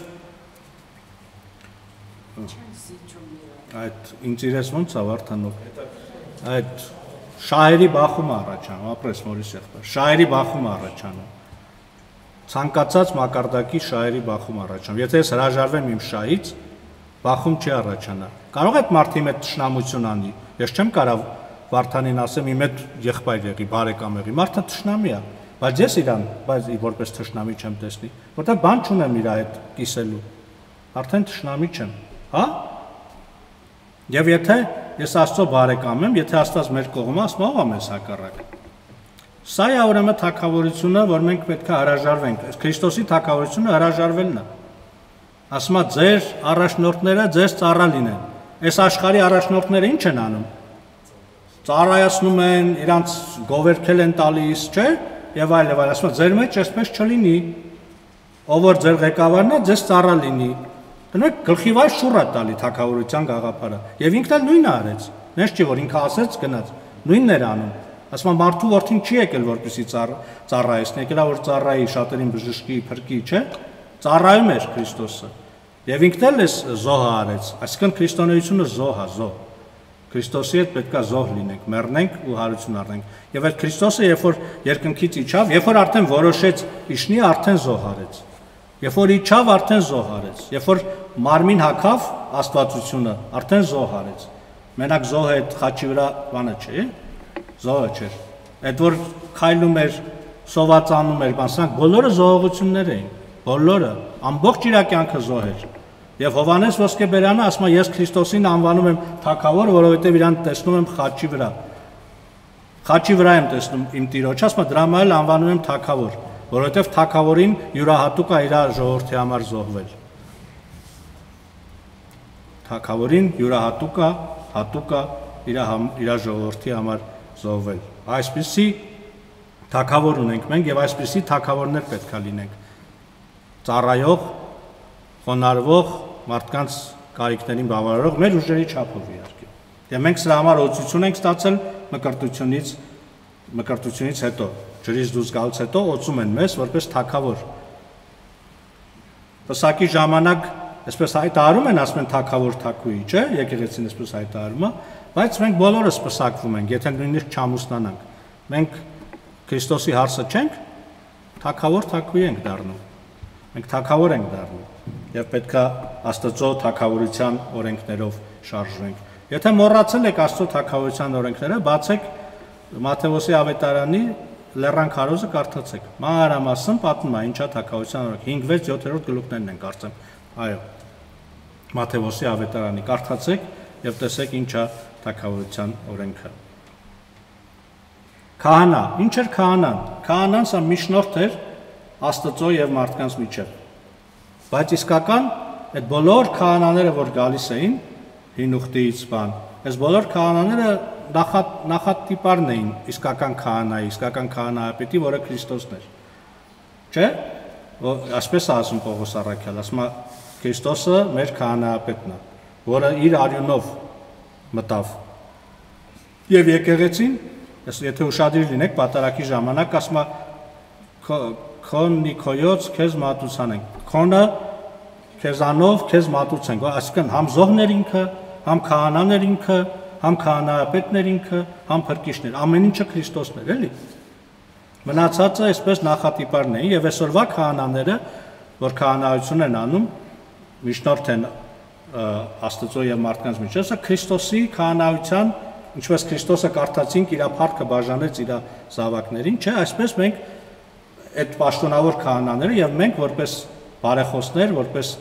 այդ ինձ իրես ոնց է վարդանով։ Այդ շահերի բախում առաջանում, ապրես Մորիս եղբայր։ Շահերի բախում առաջանում։ Ցանկացած մակարդակի շահերի բախում առաջանում։ Եթե ես հրաժարվեմ իմ շահից, բախում չի առաջանա։ Կարող է այդ մարդի հետ ճշնամություն անի։ Ես չեմ կարող Վարդանին ասեմ իմ հետ եղբայր եղի, բարեկամ եղի։ Մարդը ճշնամի է, բայց ես իրան, բայց որպես ճշնամի չեմ տեսնի, որտեղ բան չունեմ իր հետ կիսելու։ Արդեն ճշնամի չեմ, հա՞։ Եվ եթե ես Աստծո բարեկամ եմ, եթե Աստված մեր կողմը, ասում ով է մեզ հակառակ։ Սա է ուրեմն թակավորությունը, որ մենք պետք է հրաժարվենք։ Քրիստոսի թակավորությունը հրաժարվելն է։ Ասում է ձեր առաջնորդները ձեզ ծառա լինեն։ Այս աշխարհի առաջնորդները ինչ են անում։ Ծառայացնում են, իրանց գովերքել են տալիս, չէ՞։ Եվ այլ եւ այլ, ասում է ձեր մեջ այսպես չլինի։ Ով որ ձեր ղեկավարն է, ձեզ ծառա լինի։ Դնեք գլխի վայր շուռ է տալի թակավորության գաղափարը։ Եվ ինքն էլ նույնը արեց։ Նես չի որ ինքը ասեց գնաց։ Նույնն էր անում։ Ասում եմ մարդու որդին չի եկել որպեսի ծառայեսնի, եկել որ ծառայի շատերին բժշկի, փրկի, չէ։ Ծառայում էր Քրիստոսը։ Եվ ինքն էլ էս զոհը արեց։ Այսինքն քրիստոնեությունը զոհ է, զոհ։ Քրիստոսի հետ պետքա զոհ լինենք, մեռնենք ու հարություն առնենք։ Եվ այդ Քրիստոսը, երբ որ երկնքից իջավ, երբ որ արդեն որոշեց իշնի, արդեն զոհ արեց։ Երբ որ իջավ, արդեն զոհ արեց։ Երբ որ մարմին հակավ աստվածությունը, արդեն զոհ արեց։ Մենակ զոհը այդ խաչի վրա բանը չէ, զոհը չէր։ Այդ որ քայլում էր, սովածանում էր, բանսանք բոլորը զոհողություններ էին, բոլորը, ամբողջ իր կյանքը զոհ էր։ Եվ Հովանես Ոսկեբերյանը ասում է ես Քրիստոսին անվանում եմ թակավոր, որովհետև իրան տեսնում եմ խաչի վրա։ Խաչի վրա եմ տեսնում իմ Տիրոջ, ասում է դրա համար էլ անվանում եմ թակավոր որովհետև թակավորին յուրահատուկ է իր ժողովրդի համար զոհվել։ Թակավորին յուրահատուկ է, հատուկ է իր իր ժողովրդի համար զոհվել։ Այսպիսի թակավոր ունենք մենք եւ այսպիսի թակավորներ պետքա լինենք։ Ծառայող, խոնարհվող, մարդկանց կարիքներին բավարարող մեր ուժերի չափով իհարկե։ Եվ մենք սրա համար օծություն ենք ստացել մկրտությունից մկրտությունից հետո ջրից դուրս գալուց հետո օծում են մեզ որպես թակավոր։ Պսակի ժամանակ այսպես հայտարարում են, ասում են թակավոր թակուի, չէ՞, եկեղեցին այսպես հայտարարում է, բայց մենք բոլորս պսակվում ենք, եթե նույնիսկ չամուսնանանք։ Մենք Քրիստոսի հարսը չենք, թակավոր թակուի ենք դառնում։ Մենք թակավոր ենք դառնում եւ պետքա Աստծո թակավորության օրենքներով շարժվենք։ Եթե մոռացել եք Աստծո թակավորության օրենքները, բացեք Մաթեոսի ավետարանի լեռան քարոզը կարդացեք։ Մանրամասն պատմում է ինչա թակավորության օրոք 5-6-7-րդ գլուխներն են կարծեմ։ Այո։ Մաթեոսի ավետարանի կարդացեք եւ տեսեք ինչա թակավորության օրենքը։ Քահանա, ինչ էր քահանան։ Քահանան սա միջնորդ էր Աստծո եւ մարդկանց միջև։ Բայց իսկական այդ բոլոր քահանաները, որ գալիս էին հին ուխտից բան, այս բոլոր քահանաները նախատիպարն էին իսկական քահանայի, իսկական քահանայապետի, որը Քրիստոսն էր։ Չէ՞։ Այսպես է ասում Պողոս Առաքյալ, ասում է Քրիստոսը մեր քահանայապետն է, որը իր արյունով մտավ։ Եվ եկեղեցին, եթե ուշադիր լինեք, պատարակի ժամանակ ասում է քոն նիկոյոց քեզ մատուցանենք։ Քոնը քեզանով քեզ մատուցենք, այսինքն համ զոհներ ինքը, համ քահանաներ ինքը, համ քահանայապետներ ինքը, համ փրկիչներ, ամեն ինչը Քրիստոսն էր, էլի։ Մնացածը այսպես նախատիպարն էին եւ այսօրվա քահանաները, որ քահանայություն են անում, միջնորդ են Աստծո եւ մարդկանց միջև, սա Քրիստոսի քահանայության, ինչպես Քրիստոսը կարդացինք իր փառքը բաժանեց իր զավակներին, չէ, այսպես մենք այդ պաշտոնավոր քահանաները եւ մենք որպես բարեխոսներ, որպես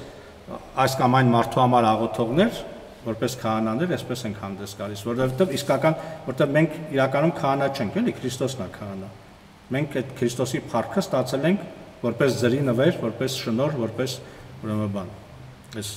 այս կամ այն մարդու համար աղոթողներ որպես քահանաներ այսպես ենք հանդես գալիս, որովհետև իսկական, որովհետև մենք իրականում քահանա չենք, էլի Քրիստոսն է քահանա։ Մենք այդ Քրիստոսի փառքը ստացել ենք որպես ծրի նվեր, որպես շնոր, որպես ուրեմն բան։ Այս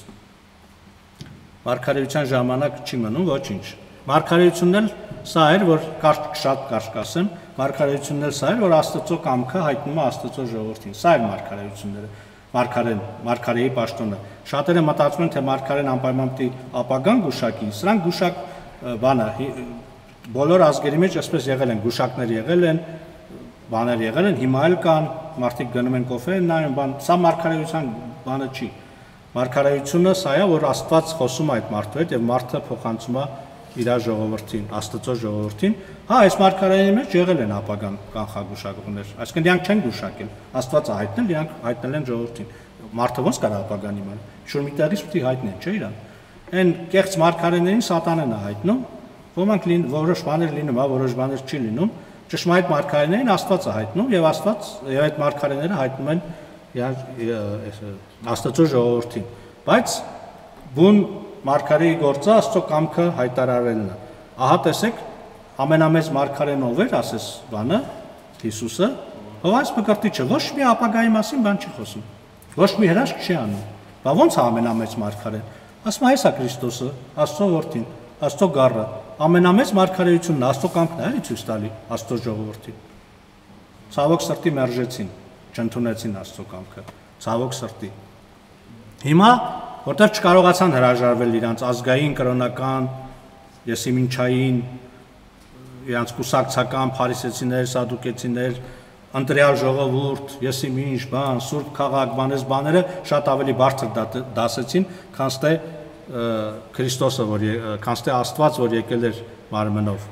Մարգարեության ժամանակ չի մնում ոչինչ։ Մարգարեությունն էլ սա էր, որ կարճ շատ կարճ կասեմ, մարգարեությունն էլ սա էր, որ Աստծո կամքը հայտնում է Աստծո ժողովրդին։ Սա էր մարգարեությունները Մարգարեն, Մարգարեի պաշտոնը։ Շատերը մտածում են, թե Մարգարեն անպայման պիտի ապագան գուշակի, սրանք գուշակ բանը բոլոր ազգերի մեջ այսպես եղել են, գուշակներ եղել են, բաներ եղել են, հիմա էլ կան, մարդիկ գնում են կոֆե նայում, բան, սա մարգարեության բանը չի։ Մարգարեությունը սա է, որ Աստված խոսում է այդ մարդու հետ եւ մարդը փոխանցում է իր ժողովրդին, Աստծո ժողովրդին, հա, այս մարգարեի մեջ եղել են ապագան կանխագուշակողներ, այսինքն իրանք չեն գուշակել, Աստվածը հայտնել, իրանք հայտնել են ժողովրդին։ Մարդը ոնց կարող ապագան իմանալ։ Շուտ մի տեղից պիտի հայտնեն, չէ՞ իրան։ Այն կեղծ մարգարեներին սատանեն է հայտնում, ոմանք լին որոշ բաներ լինում, հա, որոշ բաներ չի լինում, ճշմարիտ մարգարեներին Աստվածը հայտնում եւ Աստված եւ այդ մարգարեները հայտնում են Աստծո ժողովրդին։ Բայց բուն մարգարեի գործը Աստծո կամքը հայտարարելն է։ Ահա տեսեք, ամենամեծ մարգարեն ով էր, ասես բանը, Հիսուսը, ով այս մկրտիչը ոչ մի ապագայի մասին բան չի խոսում։ Ոչ մի հրաշք չի անում։ Բա ո՞նց է ամենամեծ մարգարեն։ Ասում է հեսա Քրիստոսը, Աստծո որդին, Աստծո գառը, ամենամեծ մարգարեությունն Աստծո կամքն է, էլի ցույց տալի Աստծո ժողովրդին։ Ցավոք սրտի մերժեցին, չընդունեցին Աստծո կամքը։ Ցավոք սրտի։ Հիմա որտեղ չկարողացան հրաժարվել իրանց ազգային կրոնական եսիմինչային իրանց կուսակցական փարիսեցիներ, սադուկեցիներ, ընտրյալ ժողովուրդ, եսիմինչ, բան, սուրբ քաղաք, բանես բաները շատ ավելի բարձր դասեցին, քան ստե Քրիստոսը, որ քան ստե Աստված, որ եկել էր մարմնով։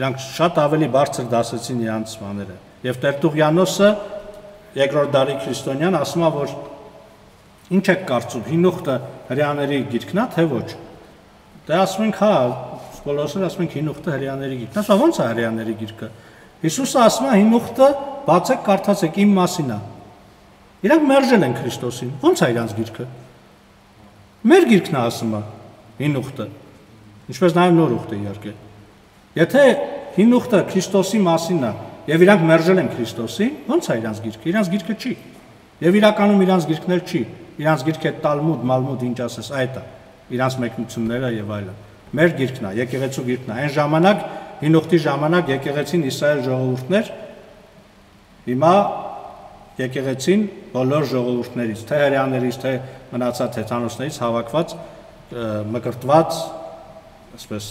Իրանք շատ ավելի բարձր դասեցին իրանց բաները։ Եվ Տերտուղյանոսը երկրորդ դարի քրիստոնյան ասում է, որ Ինչ եք կարծում, հինուխտը հрьяաների գիրքն է, թե ոչ։ Դե ասում ենք, հա, բոլորսն ասում ենք հինուխտը հрьяաների գիրքն է, սա ո՞նց է հрьяաների գիրքը։ Հիսուսը ասում է հինուխտը բացեք, կարդացեք, իմ մասին է։ Իրանք մերժել են Քրիստոսին։ Ո՞նց է իրանց գիրքը։ Մեր գիրքն է ասում է հինուխտը։ Ինչպես նաև նոր ուխտը իհարկե։ Եթե հինուխտը Քրիստոսի մասին է, եւ իրանք մերժել են Քրիստոսին, ո՞նց է իրանց գիրքը։ Իրանց գիրքը չի։ Եվ իրականում իրանց գիրքն էլ չի իրանց գիրքը Տալմուդ, Մալմուդ ինչ ասես, այդ է։ Իրանց մեկնությունները եւ այլն։ Մեր գիրքն է, եկեղեցու գիրքն է։ Այն ժամանակ հին ուխտի ժամանակ եկեղեցին Իսրայել ժողովուրդներ հիմա եկեղեցին բոլոր ժողովուրդներից, թե հрьяաներից, թե մնացած հեթանոսներից հավաքված մկրտված, ասես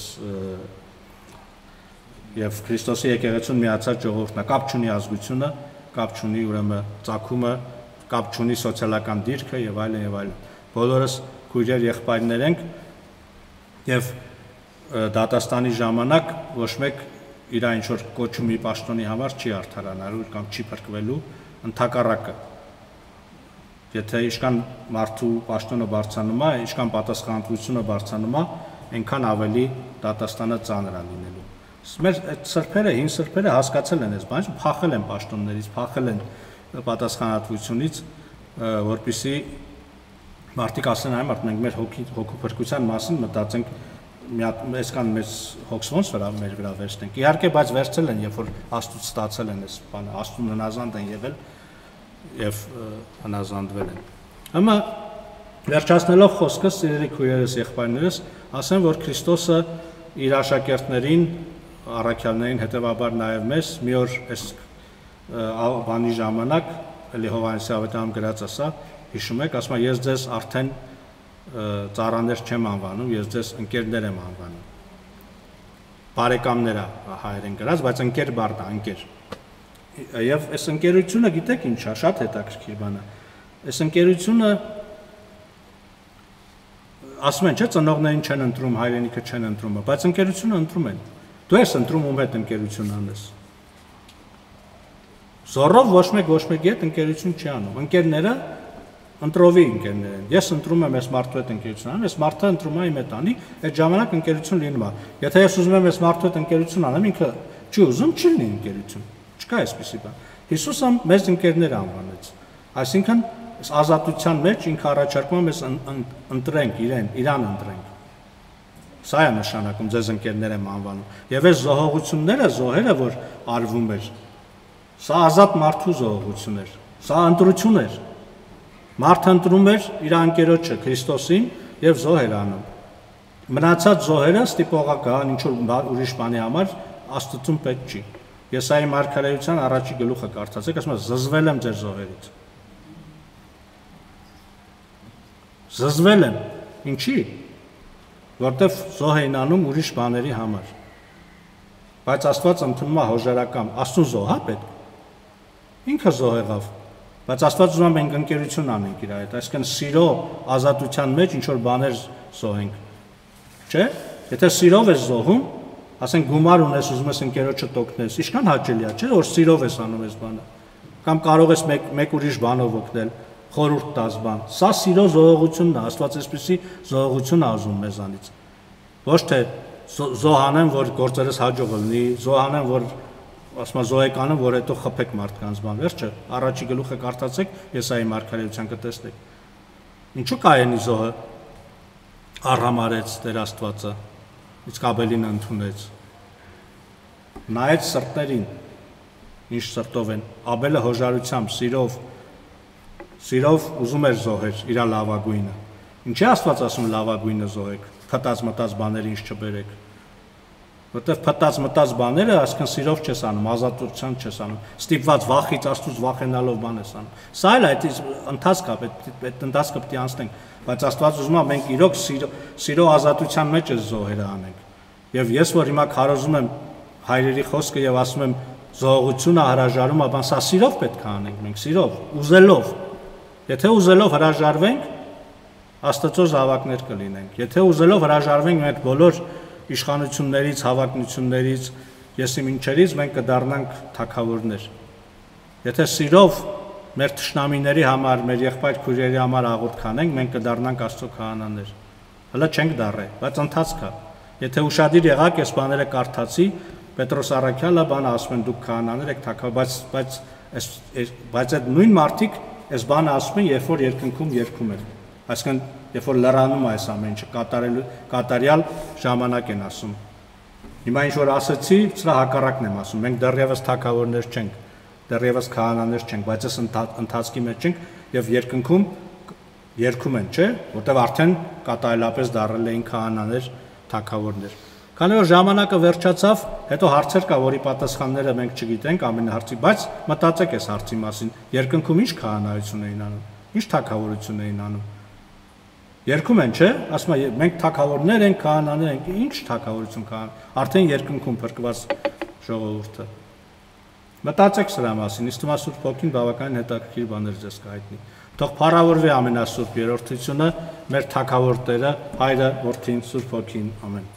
եւ Քրիստոսի եկեղեցուն միացած ժողովուրդն է, կապ չունի ազգությունը, կապ չունի ուրեմն ծագումը, կապ չունի սոցիալական դիրքը եւ այլն եւ այլն։ Բոլորս քույրեր եղբայրներ ենք եւ դատաստանի ժամանակ ոչ մեկ իր ինչ որ կոչումի պաշտոնի համար չի արդարանալու կամ չի փրկվելու ընդհակառակը եթե իշքան մարդու պաշտոնը բարձանում է, իշքան պատասխանատվությունը բարձանում է, այնքան ավելի դատաստանը ծանր է լինելու։ Մեր այդ սրբերը, հին սրբերը հասկացել են այս բանը, փախել են պաշտոններից, փախել են պատասխանատվությունից, որpիսի մարդիկ ասեն այ մարդ մենք մեր հոգի հոգու փրկության մասին մտածենք մի հատ այսքան մեծ հոգսոնց վրա մեր վրա վերցնենք։ Իհարկե, բայց վերցել են, երբ որ աստուց ստացել են այս բանը, աստուն հնազանդ են եղել եւ հնազանդվել են։ Հիմա վերջացնելով խոսքս, սիրելի քույրերս, եղբայրներս, ասեմ, որ Քրիստոսը իր աշակերտներին, առաքյալներին, հետեւաբար նաեւ մեզ մի օր այս բանի ժամանակ, էլի Հովանեսի ավետարան գրած ասա, հիշում եք, ասում է ես ձեզ արդեն ծառաներ չեմ անվանում, ես ձեզ ընկերներ եմ անվանում։ Բարեկամներ հայերեն գրած, բայց ընկեր բառն է, ընկեր։ Եվ այս ընկերությունը գիտեք ինչ է, շատ հետաքրքիր բան է։ Այս ընկերությունը ասում են, չէ, ծնողներին չեն ընտրում, հայրենիքը չեն ընտրում, բայց ընկերությունը ընտրում են։ Դու ես ընտրում ում հետ ընկերություն անես։ Զորով ոչ մեկ ոչ մեկի հետ ընկերություն չի անում։ Ընկերները ընտրովի ընկերներ են։ Ես ընտրում եմ այս մարդու հետ ընկերություն անեմ, այս մարդը ընտրում է իմ հետ անի, այդ ժամանակ ընկերություն լինում է։ Եթե ես ուզում եմ այս մարդու հետ ընկերություն անեմ, ինքը չի ուզում, չի լինի ընկերություն։ Չկա այսպեսի բան։ Հիսուսը մեզ ընկերներ անվանեց։ Այսինքն այս ազատության մեջ ինքը առաջարկում է մեզ ընտրենք իրեն, իրան ընտրենք։ Սա է նշանակում ձեզ ընկերներ եմ անվանում։ Եվ այս զոհողությունները, զոհերը, որ արվում էր, սա ազատ մարդու զոհողություն էր։ Սա ընտրություն էր Մարդը ընտրում էր իր անկերոջը Քրիստոսին եւ զոհ էր անում։ Մնացած զոհերը ստիպողական ինչ որ ուրիշ բանի համար Աստծուն պետք չի։ Եսայի մարգարեության առաջի գլուխը կարդացեք, ասում է զզվել եմ ձեր զոհերից։ Զզվել եմ։ Ինչի՞։ Որտեվ զոհ էին անում ուրիշ բաների համար։ Բայց Աստված ընդունում է հոժարական, Աստծուն զոհ է պետք։ Ինքը զոհ եղավ Բայց Աստված ուզում է մենք ընկերություն անենք իր հետ, այսինքն սիրո ազատության մեջ ինչ որ բաներ զոհենք։ Չէ՞։ Եթե սիրով ես զոհում, ասենք գումար ունես, ուզում ես ընկերոջը տոկնես, ինչքան հաճելի է, չէ՞, որ սիրով ես անում այս բանը։ Կամ կարող ես մեկ մեկ ուրիշ բանով օգնել, խորուրդ տաս բան։ Սա սիրո զոհողությունն է, Աստված այսպեսի զոհողություն է ուզում մեզանից։ Ոչ թե զոհանեմ, որ գործերս հաջող լինի, զոհանեմ, որ ասма զոեկանը, որ հետո խփեք մարդկանց բան, վերջը, առաջի գլուխը կարդացեք, Եսայի մարգարեության կտեսնեք։ Ինչու Կայենի զոհը արհամարեց Տեր Աստվածը, իսկ Աբելին ընդունեց։ Նայեց սրտերին, ինչ սրտով են։ Աբելը հոժարությամբ, սիրով, սիրով ուզում էր զոհեր իր լավագույնը։ Ինչի Աստված ասում լավագույնը զոհեք, փտած մտած բաներ ինչ չբերեք որտեվ փտած մտած բաները այսքան սիրով չես անում, ազատության չես անում, ստիպված վախից աստուց վախենալով բան ես անում։ Սա էլ այդ ընթացք է, այդ ընթացքը պետք է անցնենք, բայց Աստված ուզում է մենք իրոք սիրո սիրո ազատության մեջ ես զոհերը անենք։ Եվ ես որ հիմա քարոզում եմ հայրերի խոսքը եւ ասում եմ զողությունը հրաժարում, ապա սա սիրով պետք է անենք մենք, սիրով, ուզելով։ Եթե ուզելով հրաժարվենք, Աստծո զավակներ կլինենք։ Եթե ուզելով հրաժարվենք մեր բոլոր իշխանություններից, հավակնություններից, եսի մինչերից մենք կդառնանք թակավորներ։ Եթե սիրով մեր ճշնամիների համար, մեր եղբայր քույրերի համար աղոտ կանենք, մենք կդառնանք Աստծո քահանաներ։ Հələ չենք դառե, բայց ընթացք է։ Եթե ուշադիր եղաք, այս բաները կարդացի, Պետրոս Արաքյալը բանը ասում են դուք քահանաներ եք թակավոր, բայց բայց այս բայց այդ նույն մարդիկ այս բանը ասում են, երբ որ երկնքում երկում են։ Այսինքն երբ որ լրանում այս ամեն ինչը կատարելու կատարյալ ժամանակ են ասում։ Հիմա ինչ որ ասացի, սրա հակառակն եմ ասում։ Մենք դեռևս թակավորներ չենք, դեռևս քահանաներ չենք, բայց այս ընթացքի մեջ ենք եւ երկնքում երկում են, չէ՞, որտեվ արդեն կատարելապես դարել էին քահանաներ, թակավորներ։ Քանի որ ժամանակը վերջացավ, հետո հարցեր կա, որի պատասխանները մենք չգիտենք ամեն հարցի, բայց մտածեք այս հարցի մասին։ Երկնքում ինչ քահանայություն էին անում, ինչ թակավորություն էին անում Երկում են, չէ՞, ասում է մենք թակավորներ ենք, քահանաներ ենք, ինչ թակավորություն կան։ Արդեն երկնքում փրկված ժողովուրդը։ Մտածեք սրա մասին, իսկ Սուրբ Հոգին բավականին հետաքրքիր բաներ ձեզ կհայտնի։ Թող փառավորվի ամենասուրբ երրորդությունը, մեր թակավոր Տերը, Հայրը, Որդին, Սուրբ Հոգին։ Ամեն։